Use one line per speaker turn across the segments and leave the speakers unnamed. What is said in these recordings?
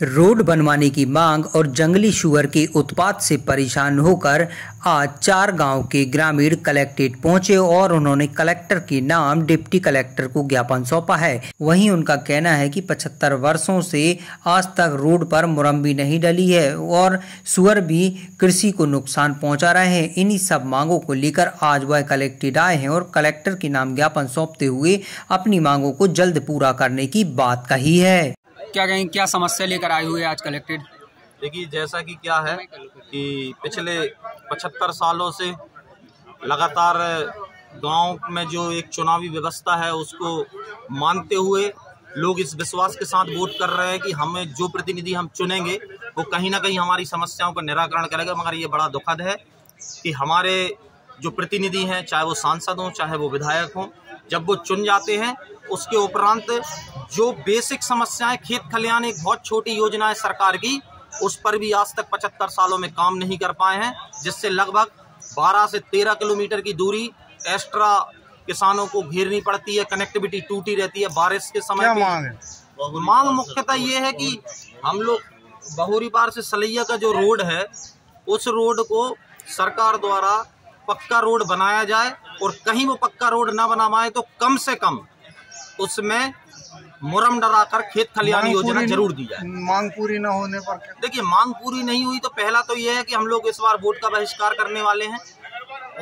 Road बनवाने की मांग और जंगली शुअर के उत्पात से परेशान होकर आज चार गाँव के ग्रामीण कलेक्ट्रेट पहुँचे और उन्होंने कलेक्टर के नाम डिप्टी कलेक्टर को ज्ञापन सौंपा है। वहीं उनका कहना है कि 75 वर्षों से आज तक रोड पर मुरम्बी नहीं डली है और सुअर भी कृषि को नुकसान पहुँचा रहे हैं। इन्हीं सब मांगों को लेकर आज वह कलेक्ट्रेट आए हैं और कलेक्टर के नाम ज्ञापन सौंपते हुए अपनी मांगों को जल्द पूरा करने की बात कही है।
क्या कहें, क्या समस्या लेकर आए हुए आज कलेक्टेड
देखिए, जैसा कि क्या है कि पिछले 75 सालों से लगातार गाँव में जो एक चुनावी व्यवस्था है, उसको मानते हुए लोग इस विश्वास के साथ वोट कर रहे हैं कि हमें जो प्रतिनिधि हम चुनेंगे, वो कहीं ना कहीं हमारी समस्याओं का निराकरण करेगा। मगर ये बड़ा दुखद है कि हमारे जो प्रतिनिधि हैं, चाहे वो सांसद हों, चाहे वो विधायक हों, जब वो चुन जाते हैं उसके उपरांत जो बेसिक समस्याएँ खेत खलियान एक बहुत छोटी योजना है सरकार की उस पर भी आज तक पचहत्तर सालों में काम नहीं कर पाए हैं जिससे लगभग 12 से 13 किलोमीटर की दूरी एक्स्ट्रा किसानों को घेरनी पड़ती है कनेक्टिविटी टूटी रहती है बारिश के समय
मांग
मांग मुख्यतः ये है कि हम लोग बहुरी पार से सलैया का जो रोड है उस रोड को सरकार द्वारा पक्का रोड बनाया जाए और कहीं वो पक्का रोड ना बना पाए तो कम से कम उसमें मुरम डराकर खेत खलियानी योजना ज़रूर दी जाए।
मांग पूरी न होने पर
देखिए मांग पूरी नहीं हुई तो पहला तो यह है कि हम लोग इस बार वोट का बहिष्कार करने वाले हैं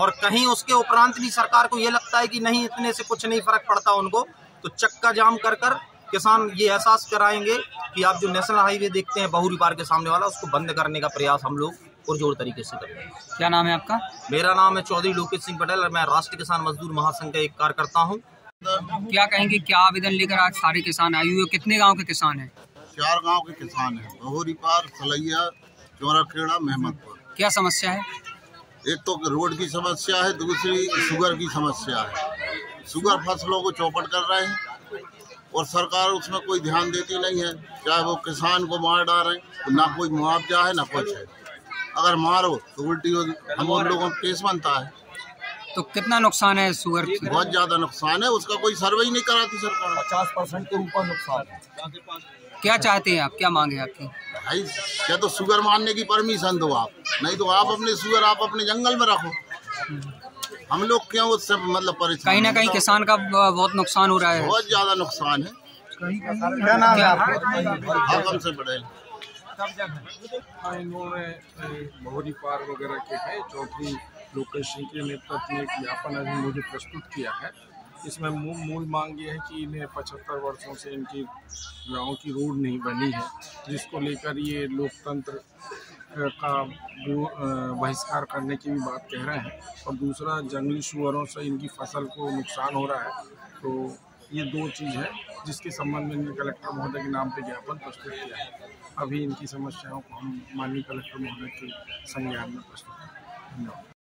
और कहीं उसके उपरांत भी सरकार को ये लगता है कि नहीं इतने से कुछ नहीं फ़र्क पड़ता उनको। तो चक्का जाम कर कर किसान ये एहसास कराएँगे कि आप जो नेशनल हाईवे देखते हैं बहुरी पार के सामने वाला उसको बंद करने का प्रयास हम लोग पुरजोर तरीके से करेंगे
क्या नाम है आपका?
मेरा नाम है चौधरी लोकेश सिंह पटेल और मैं राष्ट्रीय किसान मजदूर महासंघ का एक कार्यकर्ता हूँ।
क्या कहेंगे क्या आवेदन लेकर आज सारे किसान आए हुए कितने गाँव के किसान हैं?
चार गाँव के किसान हैं। बहुरी पार सलैया चौराखेड़ा मेहमदपुर।
क्या समस्या है?
एक तो रोड की समस्या है दूसरी शुगर की समस्या है। शुगर फ़सलों को चौपट कर रहे हैं और सरकार उसमें कोई ध्यान देती नहीं है। चाहे वो किसान को मार डाल रहे हैं तो ना कोई मुआवजा है ना कुछ है। अगर मारो तो उल्टी हम उन लोगों को केस बनता है।
तो कितना नुकसान है शुगर?
बहुत ज़्यादा नुकसान है उसका कोई सर्वे ही नहीं कराती सरकार।
पचास परसेंट के ऊपर नुकसान
क्या चाहते हैं आप? क्या मांगे आपकी?
भाई क्या तो शुगर मारने की परमिशन दो आप। नहीं तो आप अपने शुगर आप अपने जंगल में रखो। हम लोग क्यों उससे मतलब परेशान
कहीं ना कहीं किसान का बहुत नुकसान हो रहा है।
बहुत ज़्यादा नुकसान है। क्या नाम है आपका? से बड़े।
हाँ? वगैरह के है चौधरी लोकेश सिंह के नेतृत्व में एक ज्ञापन अभी मुझे प्रस्तुत किया है। इसमें मूल मूल मांग ये है कि इन्हें पचहत्तर वर्षों से इनकी गाँव की रोड नहीं बनी है, जिसको लेकर ये लोकतंत्र का बहिष्कार करने की भी बात कह रहे हैं। और दूसरा, जंगली शुअरों से इनकी फ़सल को नुकसान हो रहा है तो ये दो चीज़ है, जिसके संबंध में इन्हें कलेक्टर महोदय के नाम पे ज्ञापन प्रस्तुत किया है। अभी इनकी समस्याओं को हम माननीय कलेक्टर महोदय के संज्ञान में प्रस्तुत धन्यवाद।